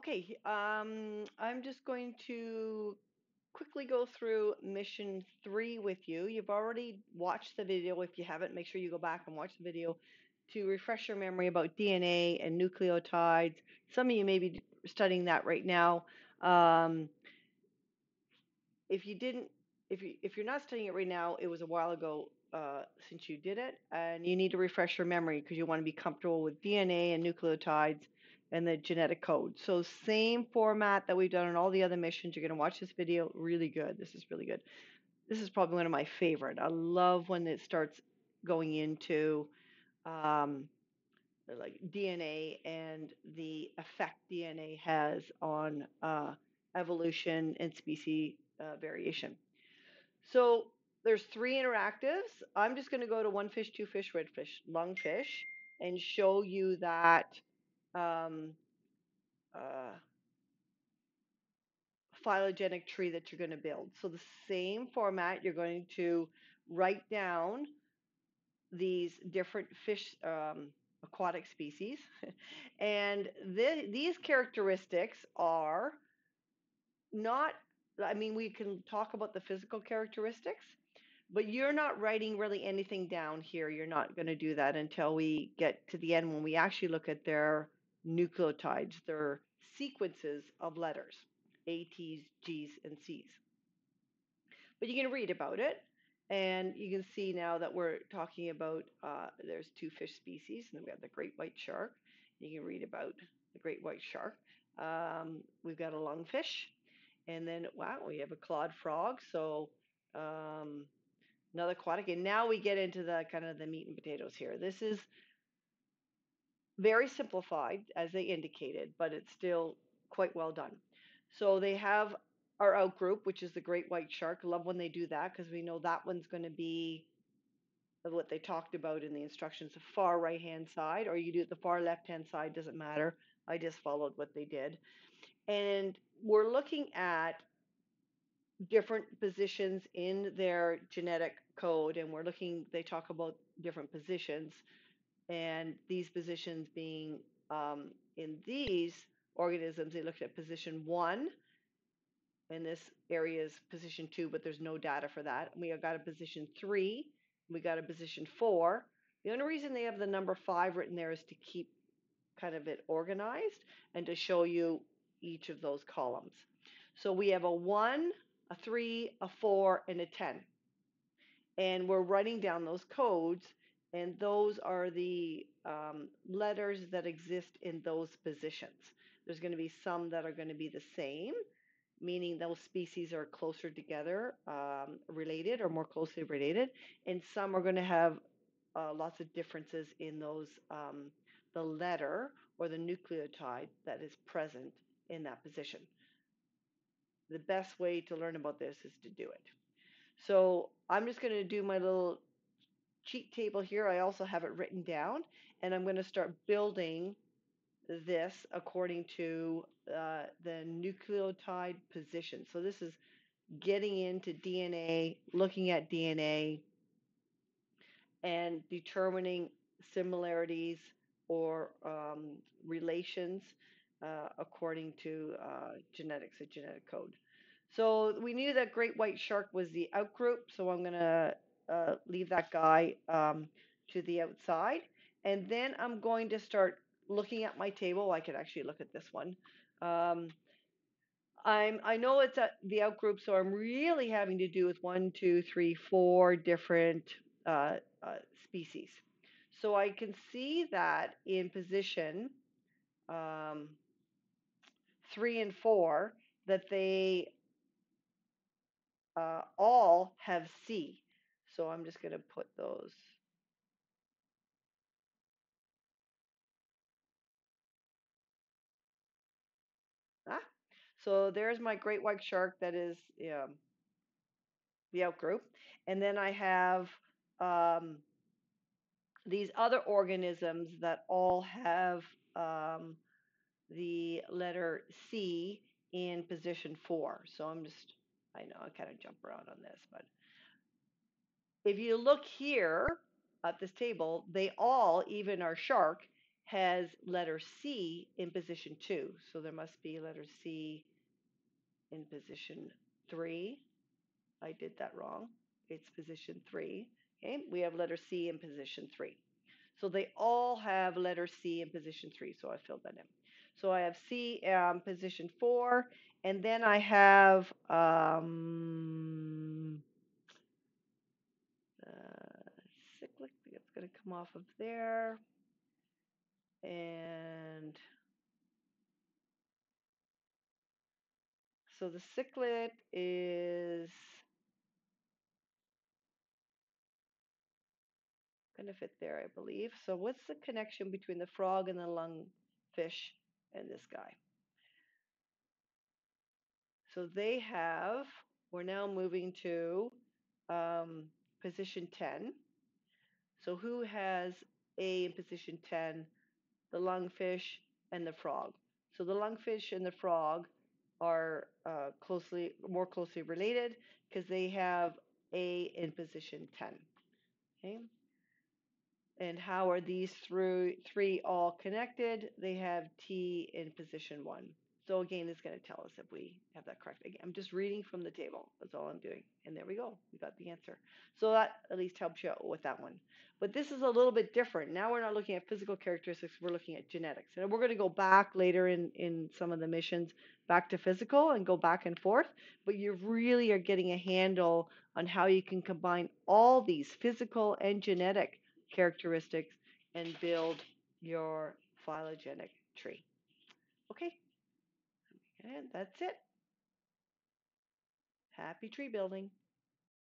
Okay, um, I'm just going to quickly go through mission three with you. You've already watched the video. If you haven't, make sure you go back and watch the video to refresh your memory about DNA and nucleotides. Some of you may be studying that right now. Um, if you didn't, if you if you're not studying it right now, it was a while ago uh, since you did it, and you need to refresh your memory because you want to be comfortable with DNA and nucleotides and the genetic code. So same format that we've done on all the other missions. You're going to watch this video. Really good. This is really good. This is probably one of my favorite. I love when it starts going into um, like DNA and the effect DNA has on uh, evolution and species uh, variation. So there's three interactives. I'm just going to go to one fish, two fish, red fish, lungfish, and show you that um, uh, phylogenetic tree that you're going to build. So the same format, you're going to write down these different fish um, aquatic species. and th- these characteristics are not, I mean, we can talk about the physical characteristics, but you're not writing really anything down here. You're not going to do that until we get to the end when we actually look at their nucleotides, their sequences of letters, A, T's, G's, and C's. But you can read about it. And you can see now that we're talking about uh, there's two fish species, and then we have the great white shark. You can read about the great white shark. Um, we've got a lungfish, and then wow, we have a clawed frog. So um, another aquatic. And now we get into the kind of the meat and potatoes here. This is very simplified, as they indicated, but it's still quite well done. So they have our out group, which is the great white shark. Love when they do that because we know that one's going to be what they talked about in the instructions, the far right hand side, or you do it the far left hand side, doesn't matter. I just followed what they did. And we're looking at different positions in their genetic code, and we're looking, they talk about different positions, and these positions being um, in these organisms, they looked at position one and this area is position two, but there's no data for that. We have got a position three, we got a position four. The only reason they have the number five written there is to keep kind of it organized and to show you each of those columns. So we have a one, a three, a four, and a 10. And we're writing down those codes, and those are the um, letters that exist in those positions. There's going to be some that are going to be the same, meaning those species are closer together, um, related or more closely related, and some are going to have uh, lots of differences in those, um, the letter or the nucleotide that is present in that position. The best way to learn about this is to do it. So I'm just going to do my little cheat table here. I also have it written down, and I'm going to start building this according to uh, the nucleotide position. So this is getting into DNA, looking at DNA, and determining similarities or um, relations uh, according to uh, genetics, a genetic code. So we knew that great white shark was the outgroup, so I'm going to uh, leave that guy um, to the outside. And then I'm going to start looking at my table. I could actually look at this one. Um, I'm, I know it's at the outgroup, so I'm really having to do with one, two, three, four different uh, uh, species. So I can see that in position um, three and four, that they uh, all have C. So I'm just going to put those. Ah, so there's my great white shark that is um, the outgroup. And then I have um, these other organisms that all have um, the letter C in position four. So I'm just, I know I kind of jump around on this, but if you look here at this table, they all, even our shark, has letter C in position two. So there must be letter C in position three. I did that wrong. It's position three. Okay, we have letter C in position three. So they all have letter C in position three. So I filled that in. So I have C um, position four, and then I have um, uh, It's going to come off of there, and so the cichlid is going to fit there, I believe. So what's the connection between the frog and the lungfish and this guy? So they have, we're now moving to um, position 10. So who has A in position 10? The lungfish and the frog. So the lungfish and the frog are uh, closely, more closely related because they have A in position 10. Okay. And how are these three, three all connected? They have T in position one. So again, it's going to tell us if we have that correct. Again, I'm just reading from the table. That's all I'm doing. And there we go. We got the answer. So that at least helps you out with that one. But this is a little bit different. Now we're not looking at physical characteristics. We're looking at genetics. And we're going to go back later in, in some of the missions back to physical and go back and forth. But you really are getting a handle on how you can combine all these physical and genetic characteristics and build your phylogenetic tree. Okay, and that's it. Happy tree building.